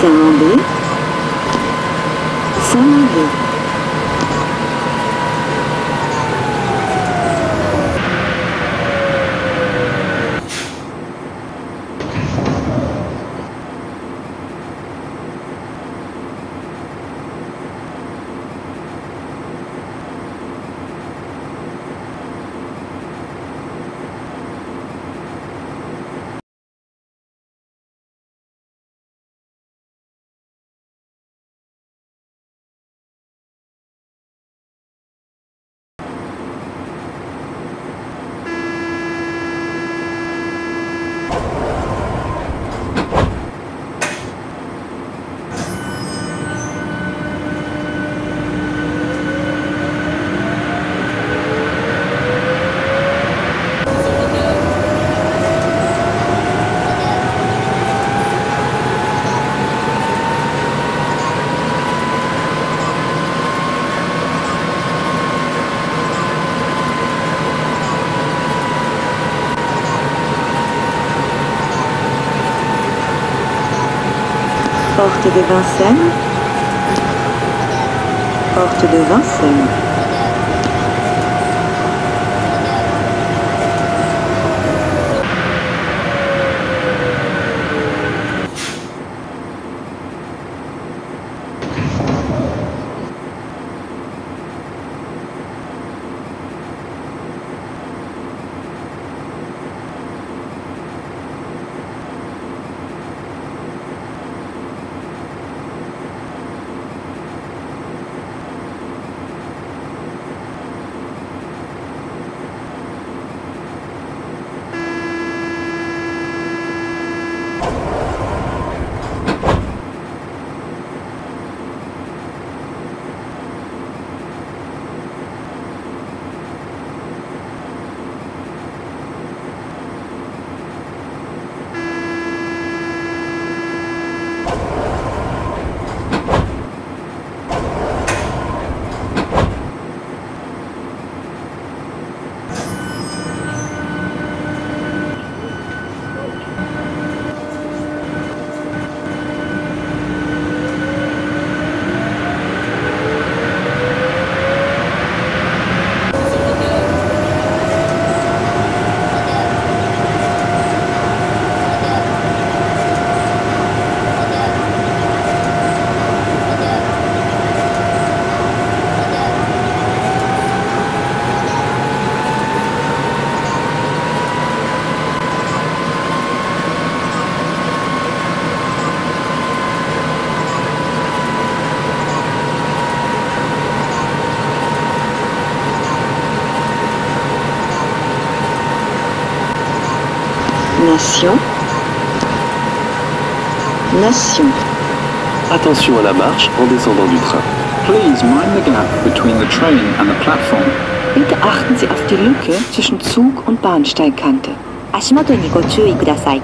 S'enlever. S'enlever. Porte de Vincennes. Porte de Vincennes. Nation. Nation. Attention à la marche en descendant du train. Please mind the gap between the train and the platform. Bitte achten Sie auf die Lücke zwischen Zug und Bahnsteigkante. 足元にご注意ください